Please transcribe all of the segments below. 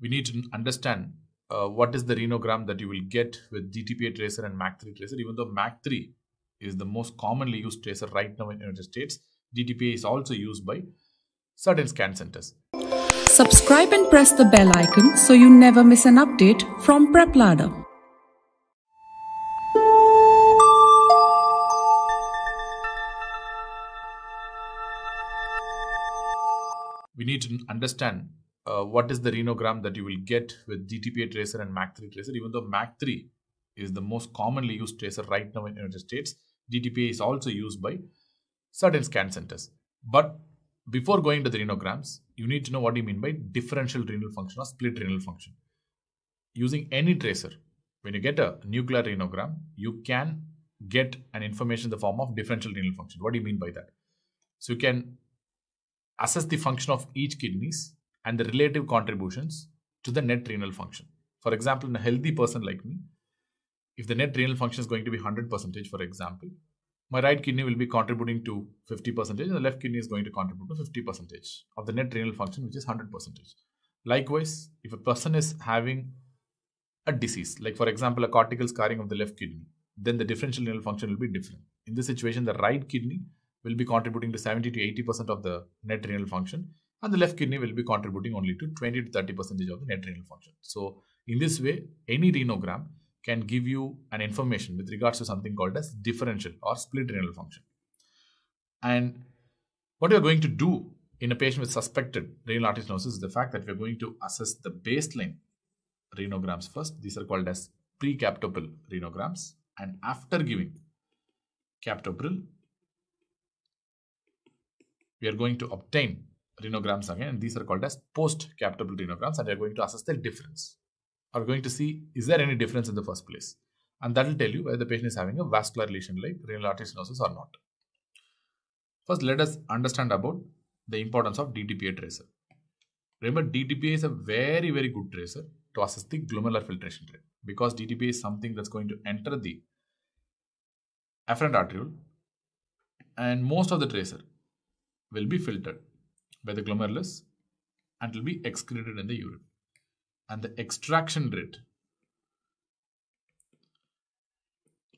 we need to understand uh, what is the renogram that you will get with DTPA tracer and MAG3 tracer. Even though MAG3 is the most commonly used tracer right now in United States, DTPA is also used by certain scan centers. Subscribe and press the bell icon so you never miss an update from PrepLadder. We need to understand uh, what is the renogram that you will get with DTPA tracer and MAG3 tracer. Even though MAG3 is the most commonly used tracer right now in United States, DTPA is also used by certain scan centers. But before going to the renograms, you need to know what you mean by differential renal function or split renal function. Using any tracer, when you get a nuclear renogram, you can get an information in the form of differential renal function. What do you mean by that? So you can assess the function of each kidneys and the relative contributions to the net renal function. For example, in a healthy person like me, if the net renal function is going to be 100 percentage, for example, my right kidney will be contributing to 50 percentage and the left kidney is going to contribute to 50 percentage of the net renal function, which is 100 percentage. Likewise, if a person is having a disease, like for example, a cortical scarring of the left kidney, then the differential renal function will be different. In this situation, the right kidney will be contributing to 70 to 80 percent of the net renal function and the left kidney will be contributing only to 20 to 30 percentage of the net renal function. So in this way, any renogram can give you an information with regards to something called as differential or split renal function. And what we are going to do in a patient with suspected renal artery stenosis is the fact that we are going to assess the baseline renograms first. These are called as pre-captopril renograms. And after giving captopril, we are going to obtain renograms again. And these are called as post-captopril renograms. And we are going to assess the difference. Are going to see is there any difference in the first place? And that will tell you whether the patient is having a vascular lesion like renal artery stenosis or not. First, let us understand about the importance of DTPA tracer. Remember, DTPA is a very, very good tracer to assess the glomerular filtration rate because DTPA is something that's going to enter the afferent arteriole and most of the tracer will be filtered by the glomerulus and will be excreted in the urine. And the extraction rate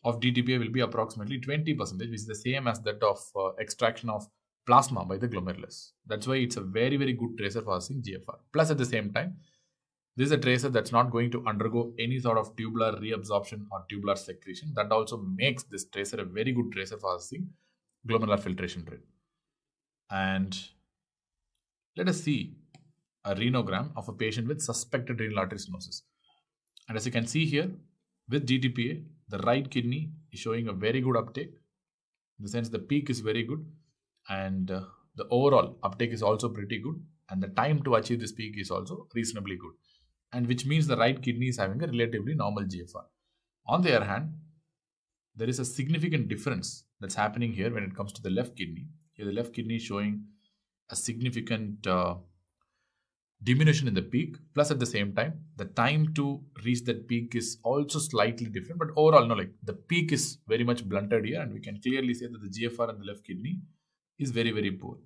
of DTPA will be approximately 20%, which is the same as that of uh, extraction of plasma by the glomerulus. That's why it's a very, very good tracer for assessing GFR. Plus, at the same time, this is a tracer that's not going to undergo any sort of tubular reabsorption or tubular secretion. That also makes this tracer a very good tracer for assessing glomerular filtration rate. And let us see a renogram of a patient with suspected renal artery stenosis. And as you can see here, with DTPA, the right kidney is showing a very good uptake. In the sense the peak is very good and uh, the overall uptake is also pretty good and the time to achieve this peak is also reasonably good and which means the right kidney is having a relatively normal GFR. On the other hand, there is a significant difference that's happening here when it comes to the left kidney. Here the left kidney is showing a significant uh, diminution in the peak plus at the same time the time to reach that peak is also slightly different but overall no like the peak is very much blunted here and we can clearly say that the GFR in the left kidney is very very poor.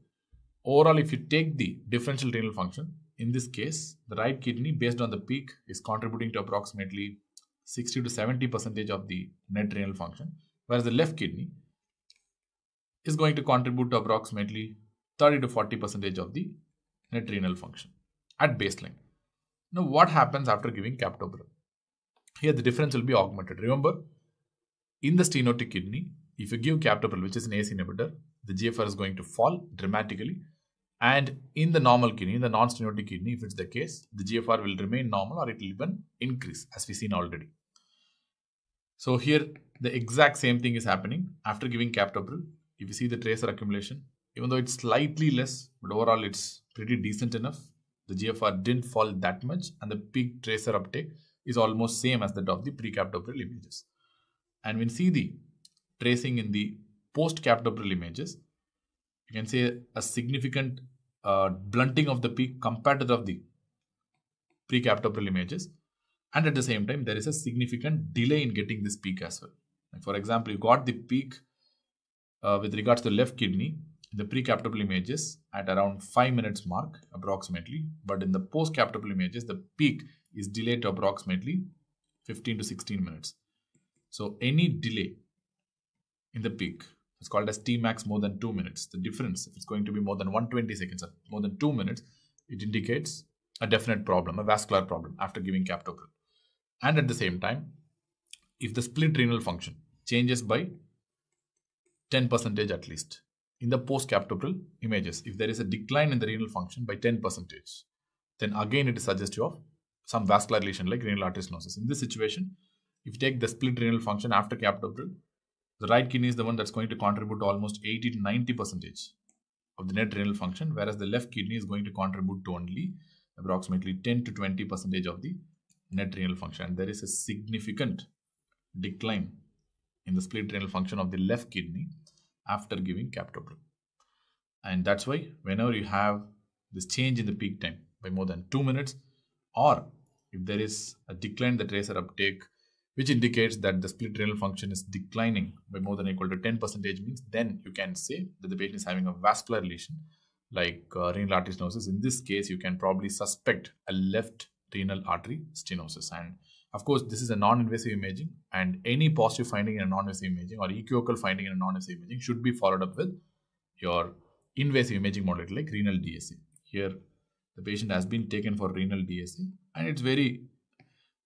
Overall if you take the differential renal function in this case the right kidney based on the peak is contributing to approximately 60 to 70 percentage of the net renal function whereas the left kidney is going to contribute to approximately 30 to 40 percentage of the net renal function at baseline. Now, what happens after giving captopril? Here, the difference will be augmented. Remember, in the stenotic kidney, if you give captopril, which is an ACE inhibitor, the GFR is going to fall dramatically. And in the normal kidney, the non-stenotic kidney, if it's the case, the GFR will remain normal or it will even increase, as we've seen already. So here, the exact same thing is happening after giving captopril. If you see the tracer accumulation, even though it's slightly less, but overall it's pretty decent enough. The GFR didn't fall that much and the peak tracer uptake is almost same as that of the pre-captopril images. And when see the tracing in the post-captopril images, you can see a significant uh, blunting of the peak compared to the of the pre-captopril images. And at the same time, there is a significant delay in getting this peak as well. Like for example, you got the peak uh, with regards to the left kidney the pre-captopril images at around 5 minutes mark approximately. But in the post-captopril images the peak is delayed to approximately 15 to 16 minutes. So any delay in the peak is called as tmax more than 2 minutes. The difference if it's going to be more than 120 seconds or more than 2 minutes it indicates a definite problem a vascular problem after giving captopril and at the same time if the split renal function changes by 10 percentage at least in the post-captopril images. If there is a decline in the renal function by 10 percentage, then again it is suggestive of some vascular lesion like renal artery stenosis. In this situation, if you take the split renal function after captopril, the right kidney is the one that's going to contribute to almost 80 to 90 percentage of the net renal function, whereas the left kidney is going to contribute to only approximately 10 to 20 percentage of the net renal function. And there is a significant decline in the split renal function of the left kidney after giving captopril. And that's why whenever you have this change in the peak time by more than two minutes, or if there is a decline in the tracer uptake, which indicates that the split renal function is declining by more than equal to 10 percentage means then you can say that the patient is having a vascular lesion like uh, renal artery stenosis. In this case, you can probably suspect a left renal artery stenosis. And of course, this is a non-invasive imaging and any positive finding in a non-invasive imaging or equivocal finding in a non-invasive imaging should be followed up with your invasive imaging modality like renal DSA. Here, the patient has been taken for renal DSA and it's very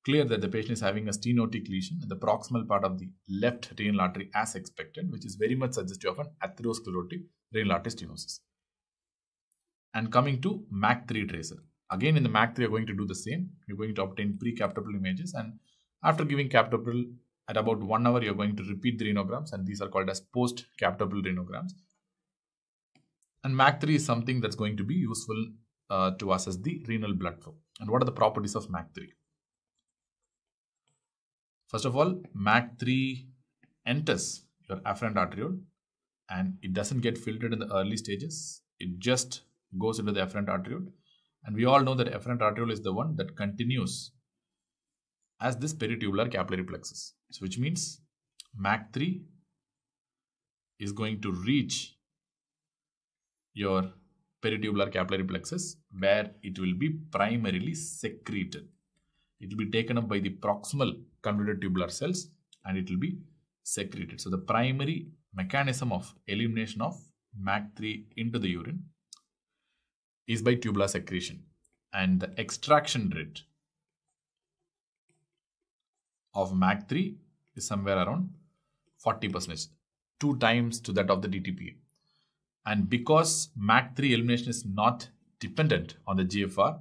clear that the patient is having a stenotic lesion in the proximal part of the left renal artery as expected, which is very much suggestive of an atherosclerotic renal artery stenosis. And coming to MAG3 tracer. Again, in the MAG3, you're going to do the same. You're going to obtain pre-captopril images and after giving captopril at about one hour, you're going to repeat the renograms and these are called as post-captopril renograms. And MAG3 is something that's going to be useful uh, to assess the renal blood flow. And what are the properties of MAG3? First of all, MAG3 enters your afferent arteriole and it doesn't get filtered in the early stages. It just goes into the afferent arteriole and we all know that afferent arteriole is the one that continues as this peritubular capillary plexus. So which means MAG3 is going to reach your peritubular capillary plexus where it will be primarily secreted. It will be taken up by the proximal convoluted tubular cells and it will be secreted. So the primary mechanism of elimination of MAG3 into the urine is by tubular secretion and the extraction rate of MAG3 is somewhere around 40%, two times to that of the DTPA. And because MAG3 elimination is not dependent on the GFR,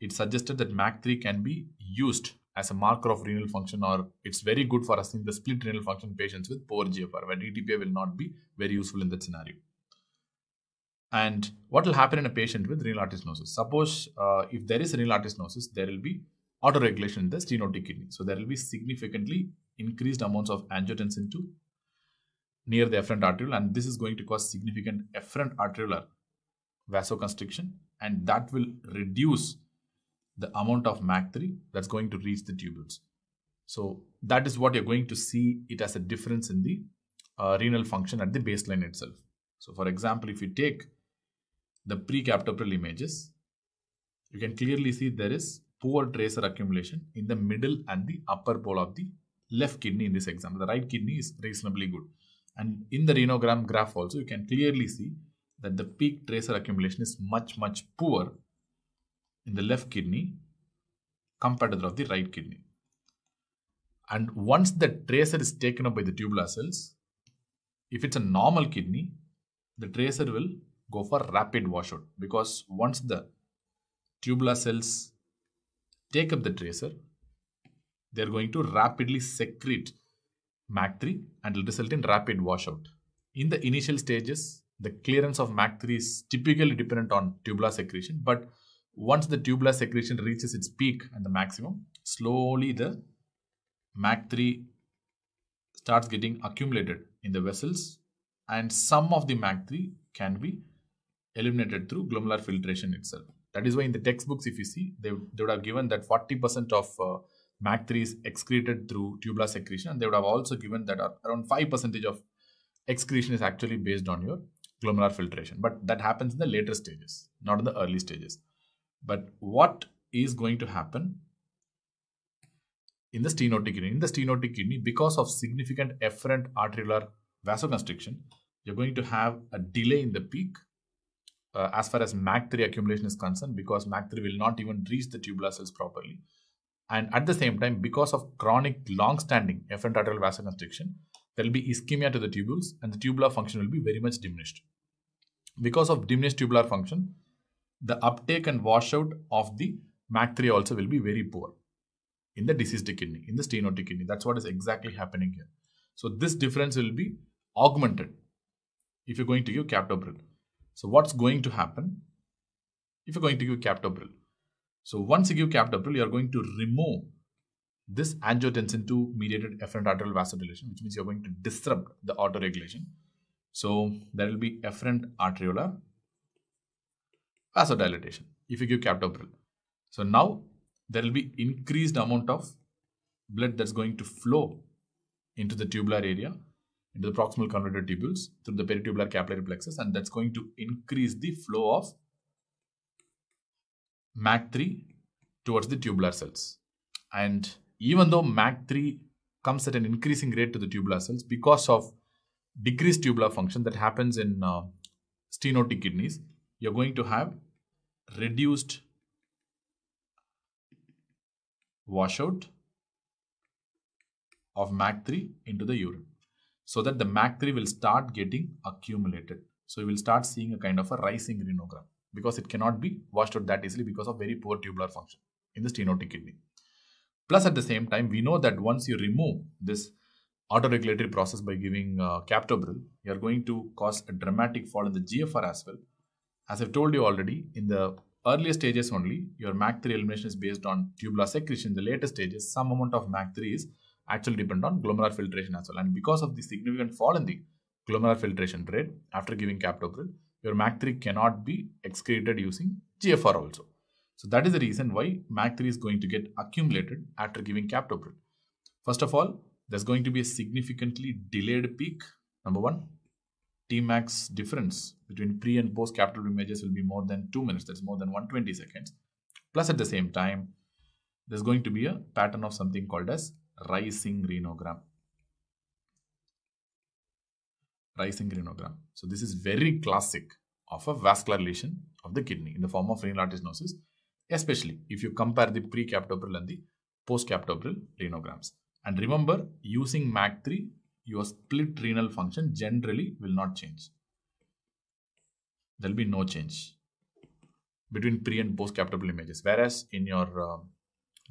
it suggested that MAG3 can be used as a marker of renal function or it's very good for assessing the split renal function patients with poor GFR where DTPA will not be very useful in that scenario. And what will happen in a patient with renal artery stenosis? Suppose uh, if there is renal artery stenosis, there will be autoregulation in the stenotic kidney. So there will be significantly increased amounts of angiotensin 2 near the efferent arteriole and this is going to cause significant efferent arteriolar vasoconstriction and that will reduce the amount of MAG3 that's going to reach the tubules. So that is what you're going to see it as a difference in the uh, renal function at the baseline itself. So for example, if you take the pre-captopril images, you can clearly see there is poor tracer accumulation in the middle and the upper pole of the left kidney in this example. The right kidney is reasonably good. And in the renogram graph also, you can clearly see that the peak tracer accumulation is much, much poor in the left kidney compared to that of the right kidney. And once the tracer is taken up by the tubular cells, if it's a normal kidney, the tracer will go for rapid washout because once the tubular cells take up the tracer, they're going to rapidly secrete MAG3 and will result in rapid washout. In the initial stages, the clearance of MAG3 is typically dependent on tubular secretion, but once the tubular secretion reaches its peak and the maximum, slowly the MAG3 starts getting accumulated in the vessels and some of the MAG3 can be eliminated through glomerular filtration itself. That is why in the textbooks, if you see, they, they would have given that 40% of uh, MAG3 is excreted through tubular secretion and they would have also given that around 5% of excretion is actually based on your glomerular filtration. But that happens in the later stages, not in the early stages. But what is going to happen in the stenotic kidney? In the stenotic kidney, because of significant efferent arteriolar vasoconstriction, you're going to have a delay in the peak uh, as far as MAG3 accumulation is concerned because MAG3 will not even reach the tubular cells properly. And at the same time, because of chronic long-standing efferent arterial vasoconstriction, there will be ischemia to the tubules and the tubular function will be very much diminished. Because of diminished tubular function, the uptake and washout of the MAG3 also will be very poor in the diseased kidney, in the stenotic kidney. That's what is exactly happening here. So this difference will be augmented if you're going to give captopril. So what's going to happen if you're going to give captopril? So once you give captopril, you're going to remove this angiotensin 2 mediated efferent arterial vasodilation, which means you're going to disrupt the autoregulation. So there will be efferent arteriolar vasodilatation if you give captopril. So now there will be increased amount of blood that's going to flow into the tubular area, into the proximal convoluted tubules through the peritubular capillary plexus, and that's going to increase the flow of MAG3 towards the tubular cells. And even though MAG3 comes at an increasing rate to the tubular cells because of decreased tubular function that happens in uh, stenotic kidneys, you're going to have reduced washout of MAG3 into the urine so that the MAG3 will start getting accumulated. So you will start seeing a kind of a rising renogram because it cannot be washed out that easily because of very poor tubular function in the stenotic kidney. Plus at the same time, we know that once you remove this autoregulatory process by giving uh, captopril, you are going to cause a dramatic fall in the GFR as well. As I've told you already, in the earlier stages only, your MAG3 elimination is based on tubular secretion. In the later stages, some amount of MAG3 is actually depend on glomerular filtration as well. And because of the significant fall in the glomerular filtration rate after giving captopril, your MAG3 cannot be excreted using GFR also. So that is the reason why MAG3 is going to get accumulated after giving captopril. First of all, there's going to be a significantly delayed peak. Number one, Tmax difference between pre and post captopril images will be more than 2 minutes. That's more than 120 seconds. Plus at the same time, there's going to be a pattern of something called as rising renogram. Rising renogram. So this is very classic of a vascular lesion of the kidney in the form of renal artery especially if you compare the pre-captopril and the post-captopril renograms. And remember, using MAG3, your split renal function generally will not change. There will be no change between pre and post-captopril images. Whereas in your uh,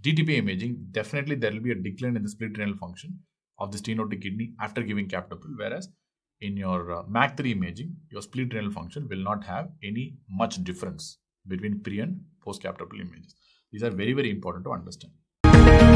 DTP imaging, definitely there will be a decline in the split renal function of the stenotic kidney after giving captopril. Whereas in your uh, MAG3 imaging, your split renal function will not have any much difference between pre and post captopril images. These are very, very important to understand.